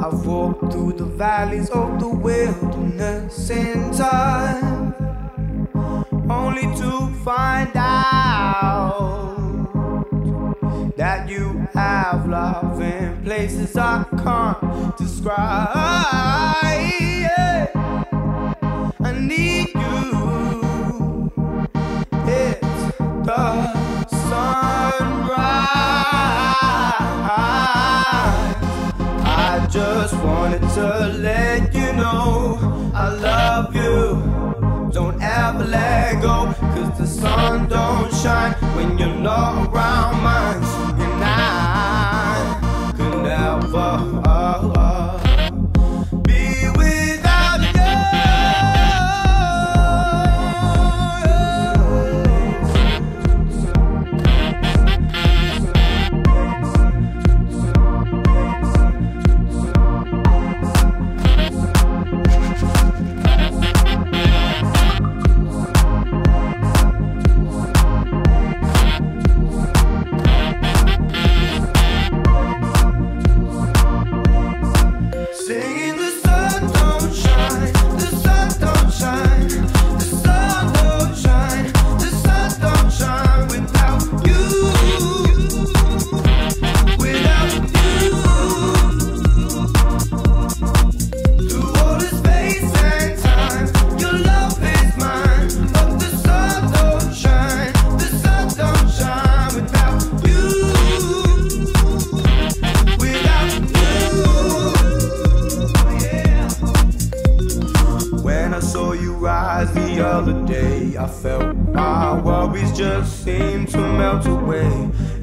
I've walked through the valleys of the wilderness in time, only to find out that you have love in places I can't describe. Yeah. I need you. It's the sunrise. I just wanted to let you know I love you. Don't ever let go, cause the sun don't shine when you're not around.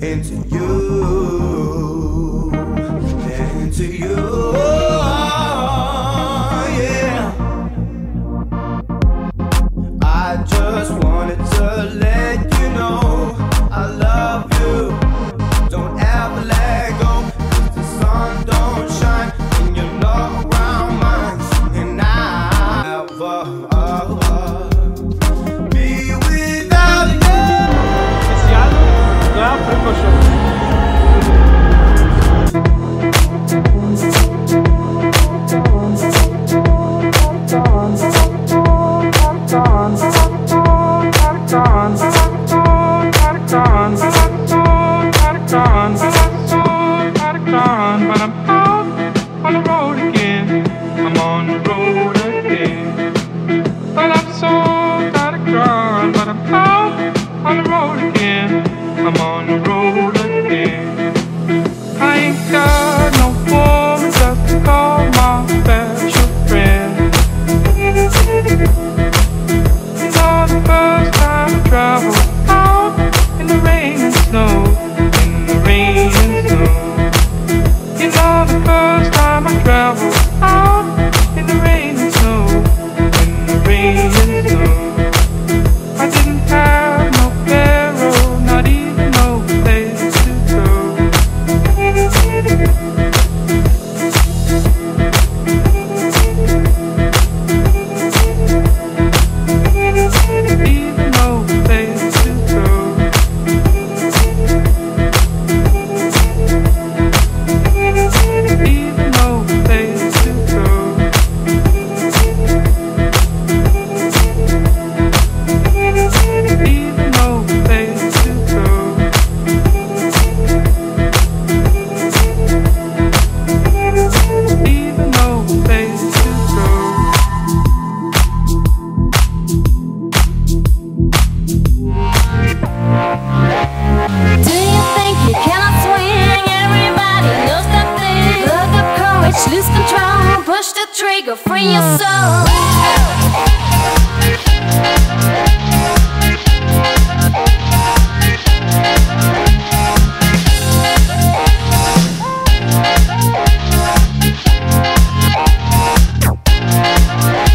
into you, into you. Yeah. I just wanted to let you know.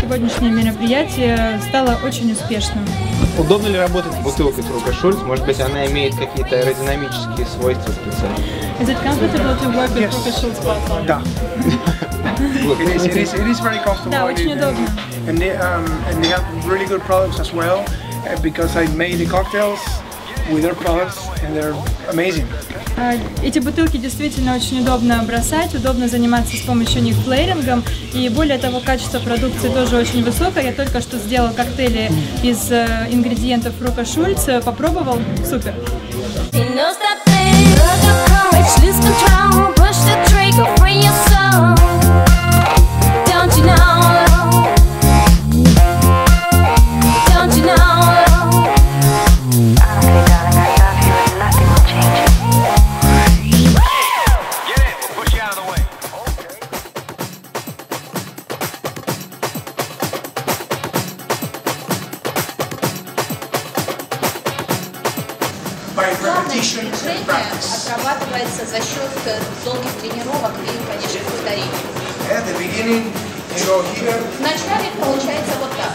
Сегодняшнее мероприятие стало очень успешным. Удобно ли работать с бутылкой с Рука Шульц? Может быть, она имеет какие-то аэродинамические свойства специальные? Is it comfortable to work with Ruka Schulz bottle? Да. It is, it is, it is very comfortable. Да, очень удобно. and they, um, and they have really good products as well uh, because I made the cocktails with their products and they're amazing. А, Эти бутылки действительно очень удобно бросать, удобно заниматься с помощью них флейрингом. И более того, качество продукции тоже очень высокое. Я только что сделал коктейли из э, ингредиентов Рука Шульц, попробовал, супер. You know stop things. Движение practice. отрабатывается за счет э, долгих тренировок и, конечно, повторений. At the beginning, you go here, Вначале получается вот так,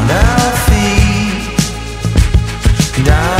on our feet. And I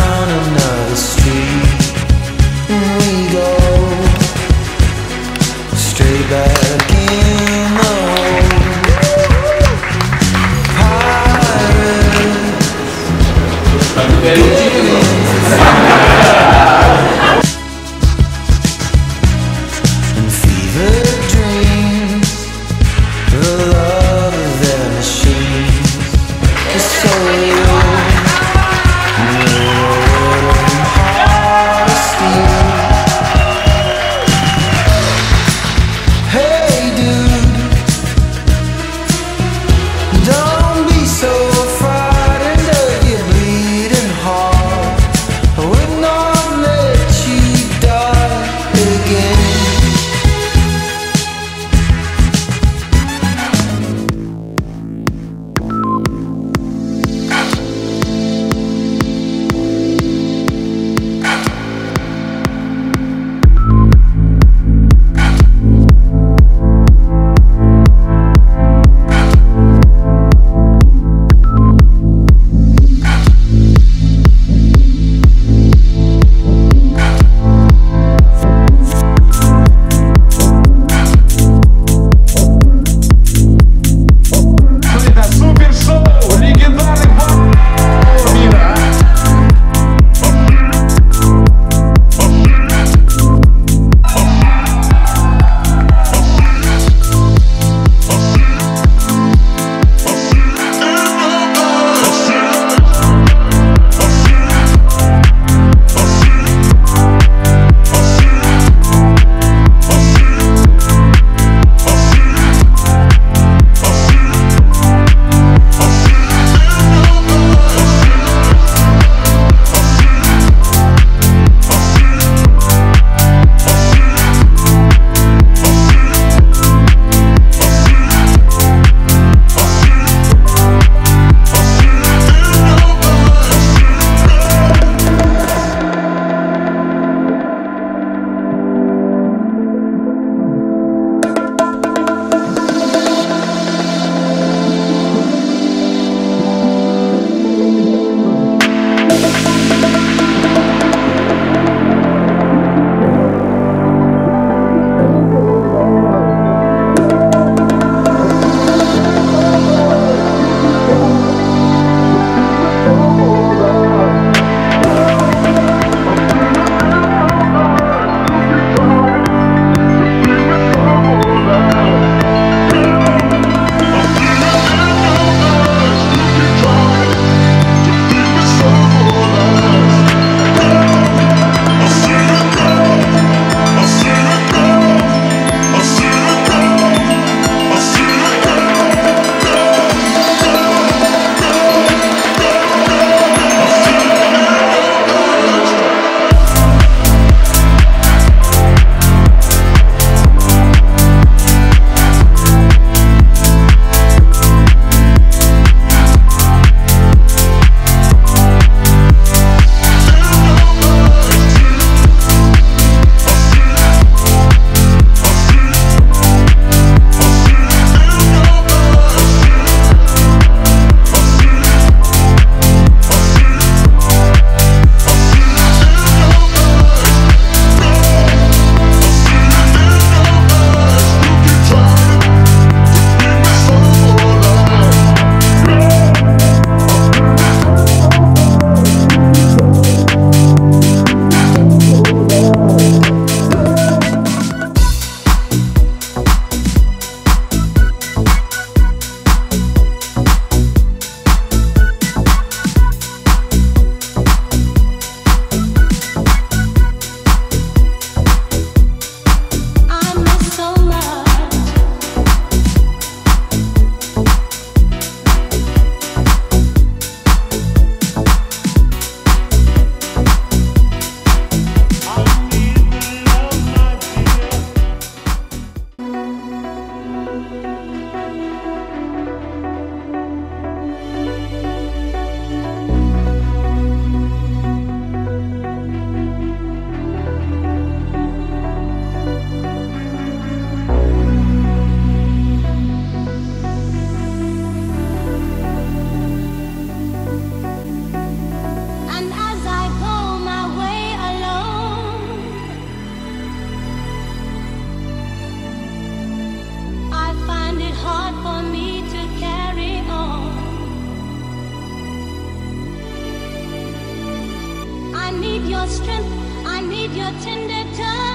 strength. I need your tender touch.